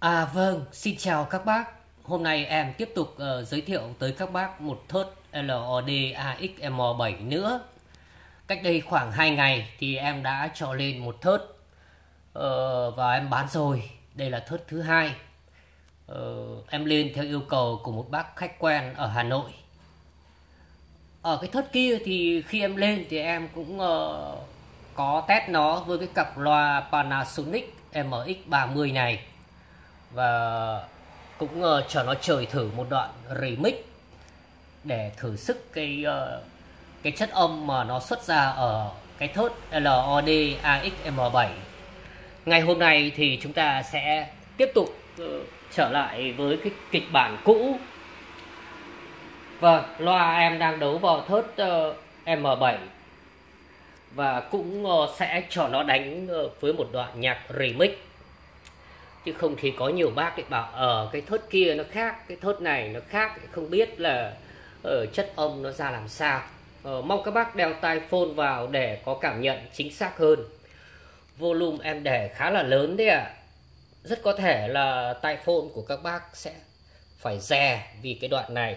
À vâng, xin chào các bác. Hôm nay em tiếp tục uh, giới thiệu tới các bác một thớt LOD AXM7 nữa. Cách đây khoảng 2 ngày thì em đã cho lên một thớt uh, và em bán rồi. Đây là thớt thứ hai. Uh, em lên theo yêu cầu của một bác khách quen ở Hà Nội. Ở cái thớt kia thì khi em lên thì em cũng uh, có test nó với cái cặp loa Panasonic MX30 này và cũng uh, cho nó chơi thử một đoạn remix để thử sức cái uh, cái chất âm mà nó xuất ra ở cái thớt LOD AXM7 ngày hôm nay thì chúng ta sẽ tiếp tục uh, trở lại với cái kịch bản cũ. Vâng, loa em đang đấu vào thớt uh, M7 và cũng uh, sẽ cho nó đánh uh, với một đoạn nhạc remix chứ không thì có nhiều bác ấy bảo ở ờ, cái thớt kia nó khác cái thớt này nó khác không biết là ở chất âm nó ra làm sao. Uh, mong các bác đeo tai phone vào để có cảm nhận chính xác hơn. Volume em để khá là lớn đấy ạ. À. rất có thể là tai phone của các bác sẽ phải dè vì cái đoạn này.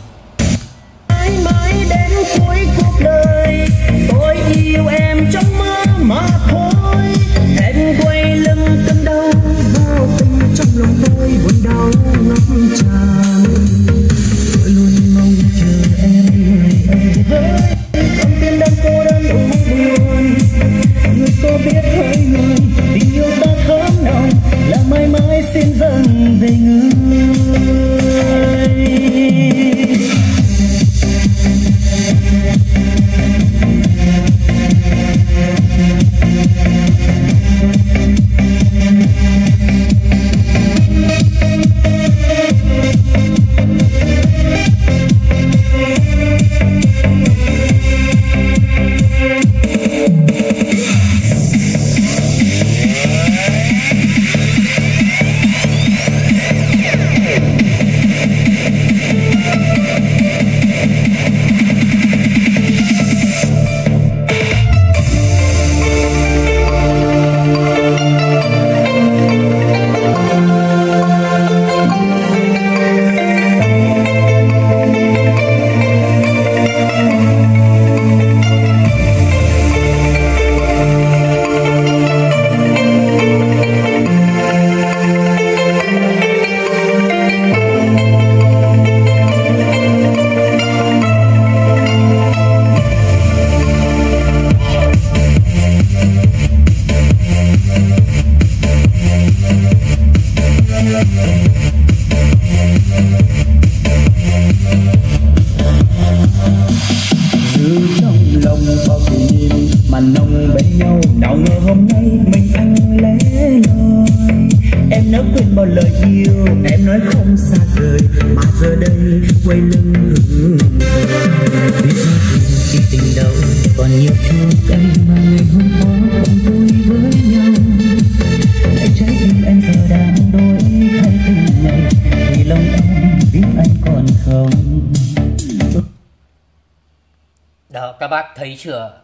bác thấy chưa?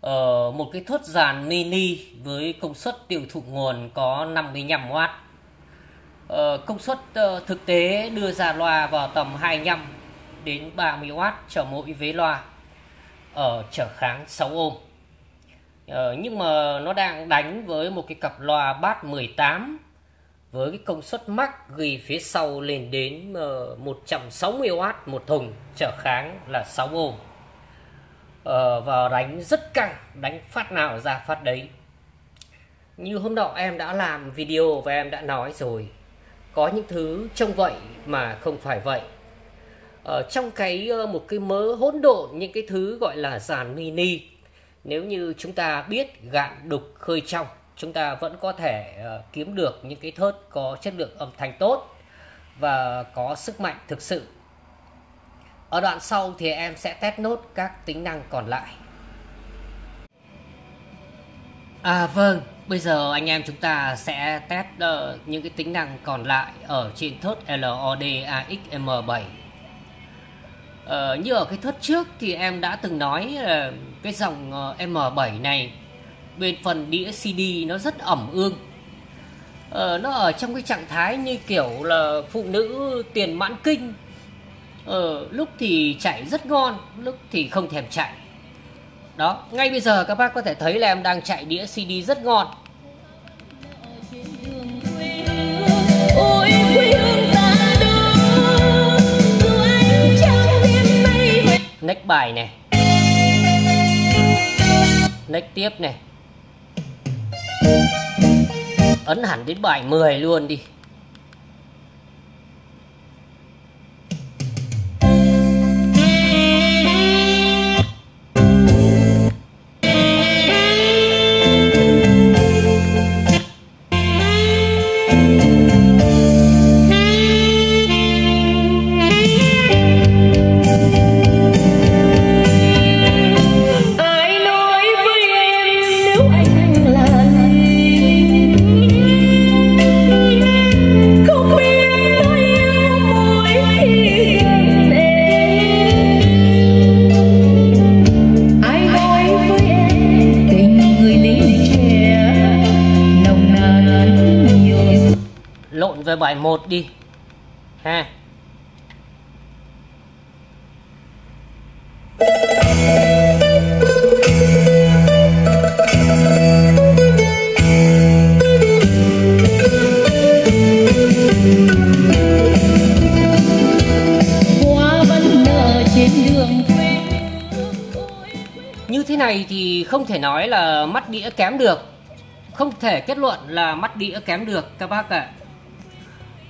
Ờ, một cái thốt giàn mini với công suất tiêu thụ nguồn có 55W Ờ, công suất uh, thực tế đưa ra loa vào tầm 25 đến 30W cho mỗi vế loa ở trở kháng 6 ôm. Ờ, nhưng mà nó đang đánh với một cái cặp loa bát 18 với cái công suất max ghi phía sau lên đến ờ, uh, 160W một thùng trở kháng là 6 ôm uh, và đánh rất căng đánh phát nào ra phát đấy. Như hôm nọ em đã làm video và em đã nói rồi. Có những thứ trông vậy mà không phải vậy. Ở trong cái ờ, một cái mớ hỗn độn những cái thứ gọi là dàn mini nếu như chúng ta biết gạn đục khơi trong chúng ta vẫn có thể uh, kiếm được những cái thớt có chất lượng âm thanh tốt và có sức mạnh thực sự ở đoạn sau thì em sẽ test nốt các tính năng còn lại. À vâng Bây giờ anh em chúng ta sẽ test uh, những cái tính năng còn lại ở trên thớt LOD AXM7 uh, ờ, Như ở cái thớt trước thì em đã từng nói uh, cái dòng uh, M7 này bên phần đĩa CD nó rất ẩm ương. Uh, Nó ở trong cái trạng thái như kiểu là phụ nữ tiền mãn kinh uh, Lúc thì chạy rất ngon, lúc thì không thèm chạy. Đó ngay bây giờ các bác có thể thấy là em đang chạy đĩa CD rất ngon. Next bài này. Next tiếp này. Ấn hẳn đến bài 10 luôn đi về bài 1 đi. Ha. Như thế này thì không thể nói là mắt đĩa kém được. Không thể kết luận là mắt đĩa kém được các bác ạ. à.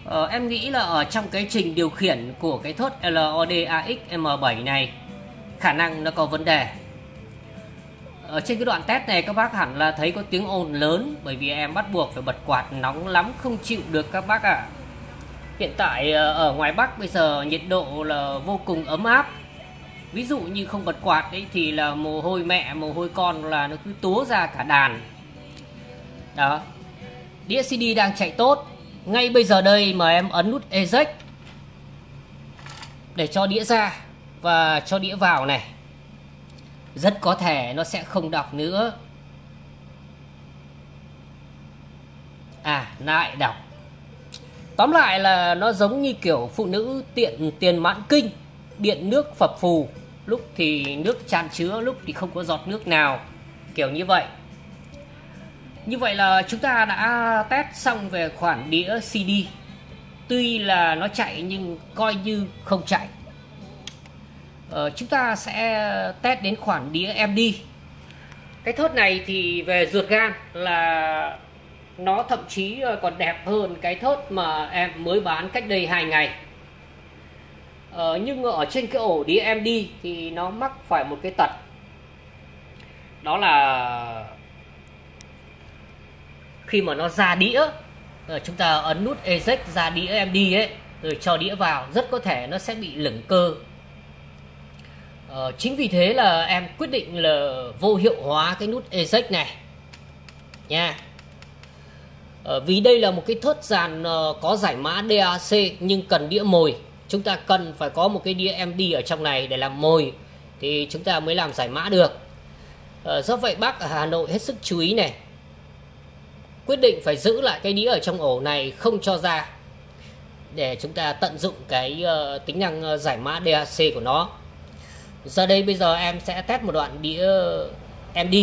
Ờ, em nghĩ là ở trong cái trình điều khiển của cái thốt LOD AX M7 này khả năng nó có vấn đề. Ở trên cái đoạn test này các bác hẳn là thấy có tiếng ồn lớn bởi vì em bắt buộc phải bật quạt nóng lắm không chịu được các bác ạ. À. Hiện tại ờ, ở ngoài Bắc bây giờ nhiệt độ là vô cùng ấm áp. Ví dụ như không bật quạt ấy thì là mồ hôi mẹ, mồ hôi con là nó cứ túa ra cả đàn. Đó. Đĩa CD đang chạy tốt ngay bây giờ đây mà em ấn nút eject để cho đĩa ra và cho đĩa vào này, rất có thể nó sẽ không đọc nữa. À lại đọc. Tóm lại là nó giống như kiểu phụ nữ tiện tiền mãn kinh, điện nước phập phù. Lúc thì nước tràn chứa, lúc thì không có giọt nước nào. Kiểu như vậy như vậy là chúng ta đã test xong về khoản đĩa CD Tuy là nó chạy nhưng coi như không chạy. Ờ, Chúng ta sẽ test đến khoản đĩa MD Cái thớt này thì về ruột gan là nó thậm chí ờ, còn đẹp hơn cái thớt mà em mới bán cách đây hai ngày. Ờ, nhưng ở trên cái ổ đĩa MD thì nó mắc phải một cái tật. Đó là khi mà nó ra đĩa rồi chúng ta ấn nút eject ra đĩa em đi ấy rồi cho đĩa vào rất có thể nó sẽ bị lửng cơ. Ờ, chính vì thế là em quyết định là vô hiệu hóa cái nút eject này. Nha. Ờ, vì đây là một cái thớt dàn ờ, có giải mã DAC nhưng cần đĩa mồi. Chúng ta cần phải có một cái đĩa MD ở trong này để làm mồi thì chúng ta mới làm giải mã được. Ờ, do vậy bác ở Hà Nội hết sức chú ý này quyết định phải giữ lại cái đĩa ở trong ổ này không cho ra để chúng ta tận dụng cái uh, tính năng uh, giải mã DAC của nó. Giờ đây bây giờ em sẽ test một đoạn đĩa ờ, MD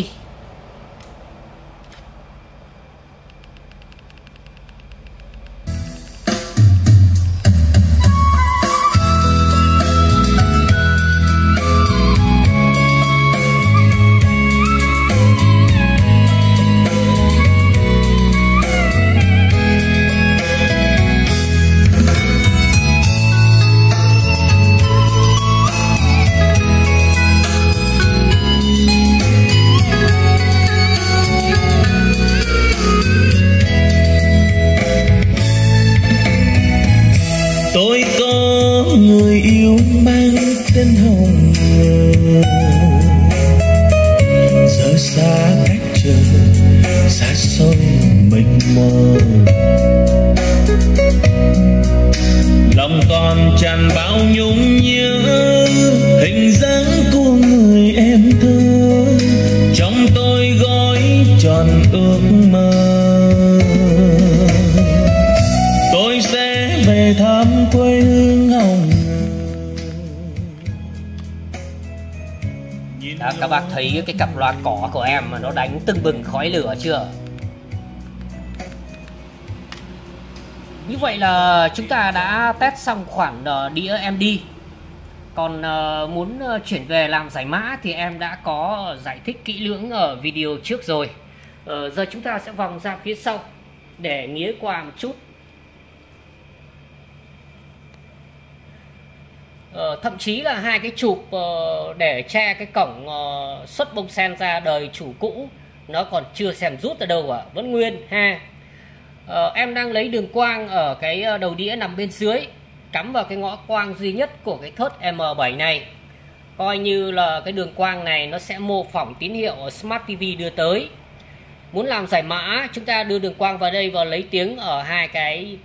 bao nhung nhớ hình dáng của người em thơ. Trong tôi gói tròn ước mơ. Tôi sẽ về thăm quê hương hồng Đó, các bạn thấy cái cặp loa cỏ của em mà nó đánh tưng bừng khói lửa chưa? Như vậy là chúng ta đã test xong khoản uh, đĩa MD Còn uh, muốn uh, chuyển về làm giải mã thì em đã có giải thích kỹ lưỡng ở video trước rồi. Uh, Giờ chúng ta sẽ vòng ra phía sau để nghĩa qua một chút. Ờ, thậm chí là hai cái chụp uh, để che cái cổng uh, xuất bông sen ra đời chủ cũ nó còn chưa xem rút ở đâu à vẫn nguyên ha? Uh, em đang lấy đường quang ở cái ờ, đầu đĩa nằm bên dưới cắm vào cái ngõ quang duy nhất của cái thớt M7 này. Coi như là cái đường quang này nó sẽ mô phỏng tín hiệu ở Smart TV đưa tới. Muốn làm giải mã chúng ta đưa đường quang vào đây và lấy tiếng ở hai cái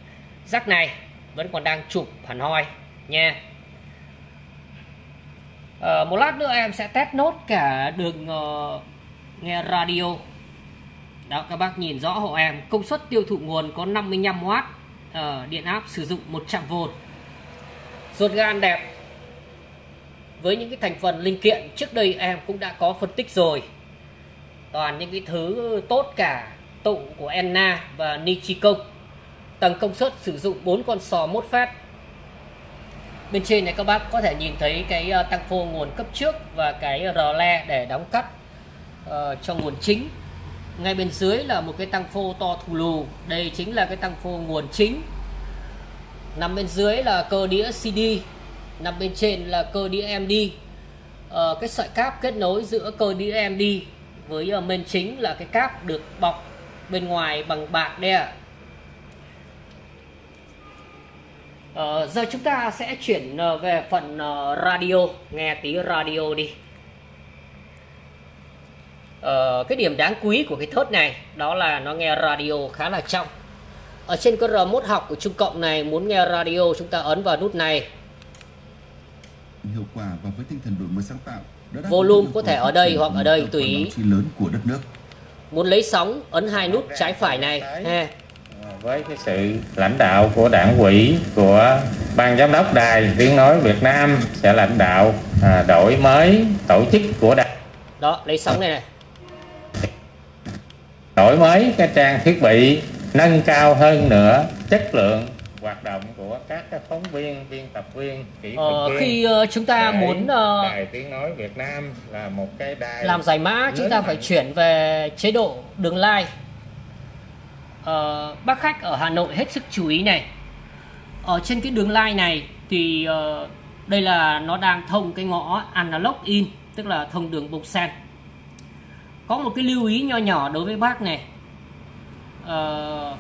rắc này vẫn còn đang chụp hẳn hoi nha. À, một lát nữa em sẽ test nốt cả đường uh, nghe radio đó các bác nhìn rõ hộ em. Công suất tiêu thụ nguồn có 55W uh, ờ, điện áp sử dụng 100V ruột gan đẹp. Với những cái thành phần linh kiện trước đây em cũng đã có phân tích rồi. Toàn những cái thứ tốt cả tụ của Enna và Nichicon. Tầng công suất sử dụng 4 con sò mốt phát. Bên trên này các bác có thể nhìn thấy cái ờ, tăng phô nguồn cấp trước và cái rờ le để đóng cắt uh, cho nguồn chính ngay bên dưới là một cái tăng phô to thù lù. Đây chính là cái tăng phô nguồn chính. Nằm bên dưới là cơ đĩa CD nằm bên trên là cơ đĩa MD ờ, cái sợi cáp kết nối giữa cơ đĩa MD với uh, main chính là cái cáp được bọc bên ngoài bằng bạc đây ạ à. Ờ, giờ chúng ta sẽ chuyển ờ, về phần ờ, radio. Nghe tí radio đi uh, cái điểm đáng quý của cái thớt này đó là nó nghe radio khá là trong ở trên cái remote học của trung cộng này muốn nghe radio chúng ta ấn vào nút này. Hiệu quả và với tinh thần đổi mới sáng tạo volume có thể ở đây hoặc ở đây tùy ý. lớn của đất nước. Muốn lấy sóng ấn hai nút trái phải này ha. Với cái sự lãnh đạo của đảng ủy của ban giám đốc đài tiếng nói Việt Nam sẽ lãnh đạo à, đổi mới tổ chức của đài đó lấy sóng này này đổi mới cái trang thiết bị nâng cao hơn nữa chất lượng hoạt động của các cái phóng viên biên tập viên kỹ thuật ờ, viên. khi uh, chúng ta muốn uh, đài tiếng nói Việt Nam là một cái đài làm giải mã chúng ta phải chuyển về chế độ đường like uh, bác khách ở Hà Nội hết sức chú ý này. Ở trên cái đường line này thì uh, đây là nó đang thông cái ngõ analog in tức là thông đường bục sen có một cái lưu ý nho nhỏ đối với bác này. Ờ,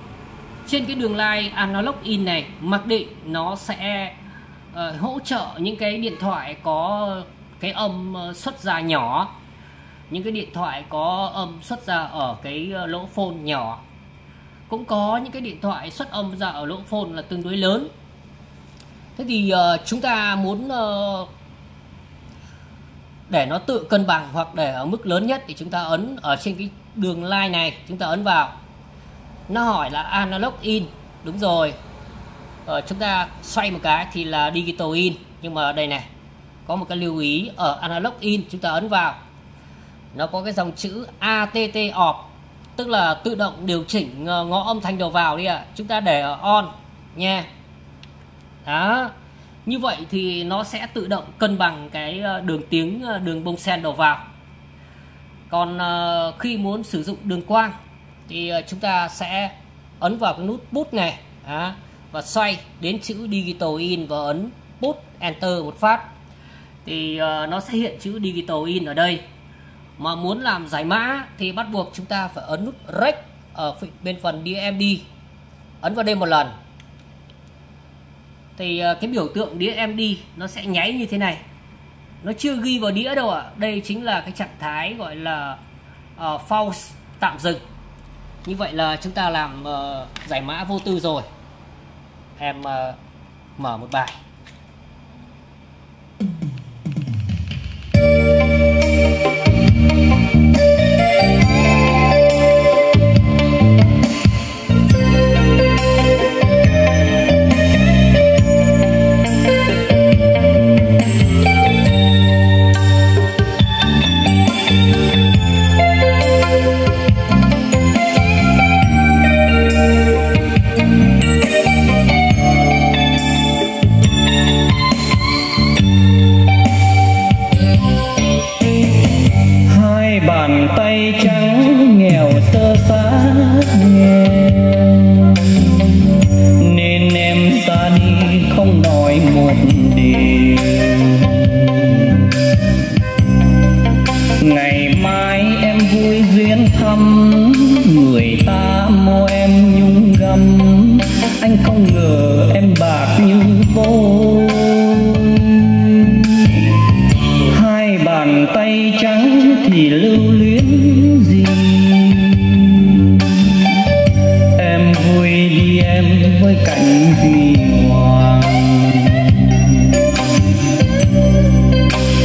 trên cái đường line analog in này mặc định nó sẽ uh, hỗ trợ những cái điện thoại có cái âm ờ, xuất ra nhỏ. Những cái điện thoại có âm xuất ra ở cái ờ, lỗ phone nhỏ. Cũng có những cái điện thoại xuất âm ra ở lỗ phone là tương đối lớn. Thế thì uh, chúng ta muốn uh, để nó tự cân bằng hoặc để ở mức lớn nhất thì chúng ta ấn ở trên cái đường line này chúng ta ấn vào. Nó hỏi là analog in đúng rồi. Ờ, chúng ta xoay một cái thì là digital in. Nhưng mà đây này có một cái lưu ý ở analog in chúng ta ấn vào. Nó có cái dòng chữ att off tức là tự động điều chỉnh ờ, ngõ âm thanh đầu vào đi ạ. À. chúng ta để ở on nha. Đó như vậy thì nó sẽ tự động cân bằng cái ờ, đường tiếng ờ, đường bông sen đầu vào. Còn ờ, khi muốn sử dụng đường quang thì chúng ta sẽ ấn vào cái nút bút này và xoay đến chữ digital in và ấn bút enter một phát. Thì nó sẽ hiện chữ digital in ở đây. Mà muốn làm giải mã thì bắt buộc chúng ta phải ấn nút rec ở bên phần DMD ấn vào đây một lần thì ờ, cái biểu tượng đĩa MD nó sẽ nháy như thế này. Nó chưa ghi vào đĩa đâu ạ. À. đây chính là cái trạng thái gọi là ờ, uh, false tạm dừng. Như vậy là chúng ta làm uh, giải mã vô tư rồi. Em uh, mở một bài. bàn tay trắng nghèo sơ xác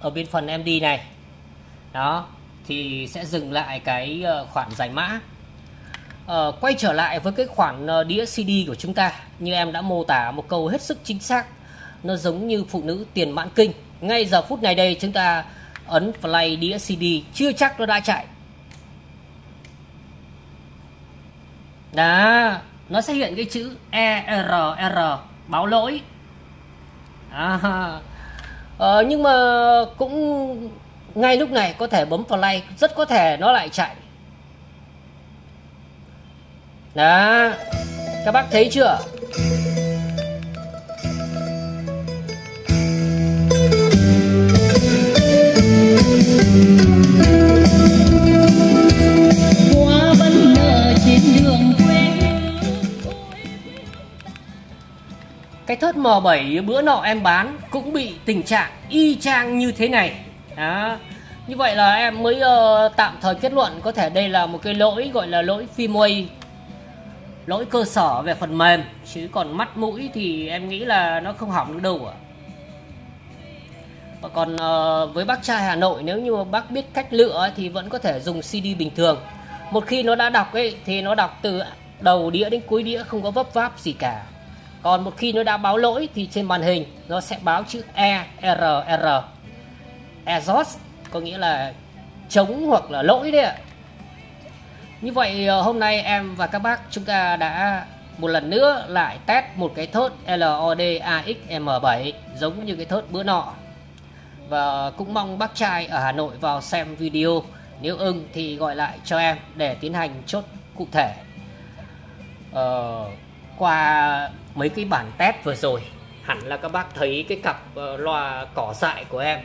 ở bên phần MD này. Đó thì sẽ dừng lại cái ờ, khoản giải mã. À, quay trở lại với cái khoản ờ, đĩa CD của chúng ta. Như em đã mô tả một câu hết sức chính xác. Nó giống như phụ nữ tiền mãn kinh. Ngay giờ phút này đây chúng ta ấn play đĩa CD chưa chắc nó đã chạy. Đó nó sẽ hiện cái chữ ERR báo lỗi. À, ờ, nhưng mà cũng ngay lúc này có thể bấm play rất có thể nó lại chạy. Đó. Các bác thấy chưa? Qua cái thớt M7 bữa nọ em bán cũng bị tình trạng y chang như thế này. Đó. Như vậy là em mới uh, tạm thời kết luận có thể đây là một cái lỗi gọi là lỗi firmware lỗi cơ sở về phần mềm chứ còn mắt mũi thì em nghĩ là nó không hỏng được đâu ạ. Và còn uh, với bác trai Hà Nội nếu như bác biết cách lựa thì vẫn có thể dùng CD bình thường. Một khi nó đã đọc ấy thì nó đọc từ đầu đĩa đến cuối đĩa không có vấp váp gì cả còn một khi nó đã báo lỗi thì trên màn hình nó sẽ báo chữ ERR, R exhaust có nghĩa là chống hoặc là lỗi đấy ạ. Như vậy ờ, hôm nay em và các bác chúng ta đã một lần nữa lại test một cái thớt LOD AXM7 giống như cái thớt bữa nọ. Và cũng mong bác trai ở Hà Nội vào xem video. Nếu ưng thì gọi lại cho em để tiến hành chốt cụ thể. Ờ, qua mấy cái bản test vừa rồi. Hẳn là các bác thấy cái cặp ờ, loa cỏ dại của em.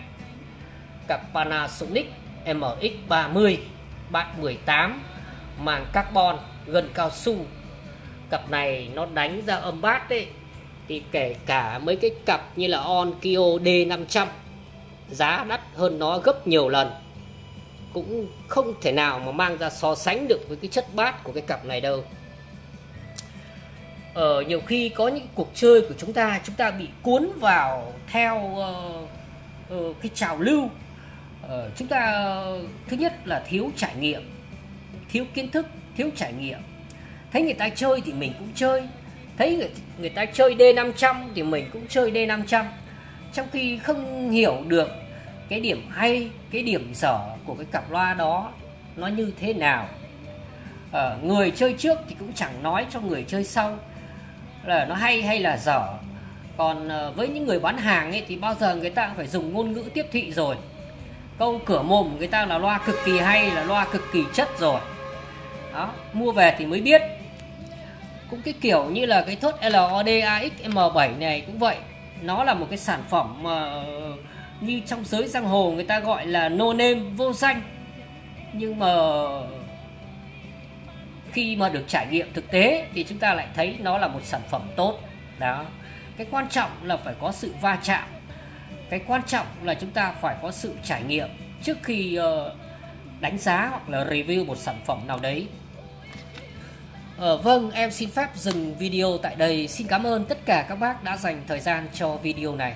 Cặp Panasonic MX30 bạn 18 màng carbon gần cao su. Cặp này nó đánh ra âm bát đấy thì kể cả mấy cái cặp như là Onkyo D500 giá đắt hơn nó gấp nhiều lần. Cũng không thể nào mà mang ra so sánh được với cái chất bát của cái cặp này đâu ờ, nhiều khi có những cuộc chơi của chúng ta chúng ta bị cuốn vào theo uh, uh, cái trào lưu. Uh, chúng ta uh, thứ nhất là thiếu trải nghiệm thiếu kiến thức thiếu trải nghiệm. Thấy người ta chơi thì mình cũng chơi thấy người, người ta chơi D500 thì mình cũng chơi D500 trong khi không hiểu được cái điểm hay cái điểm dở của cái cặp loa đó nó như thế nào. À, người chơi trước thì cũng chẳng nói cho người chơi sau là nó hay hay là dở. Còn ờ, với những người bán hàng ấy, thì bao giờ người ta cũng phải dùng ngôn ngữ tiếp thị rồi. Câu cửa mồm người ta là loa cực kỳ hay, là loa cực kỳ chất rồi. Đó, mua về thì mới biết. Cũng cái kiểu như là cái thốt LOD AX M7 này cũng vậy. Nó là một cái sản phẩm mà như trong giới giang hồ người ta gọi là no name, vô danh. Nhưng mà khi mà được trải nghiệm thực tế thì chúng ta lại thấy nó là một sản phẩm tốt đó cái quan trọng là phải có sự va chạm cái quan trọng là chúng ta phải có sự trải nghiệm trước khi uh, đánh giá hoặc là review một sản phẩm nào đấy Ờ, vâng, em xin phép dừng video tại đây. Xin cảm ơn tất cả các bác đã dành thời gian cho video này.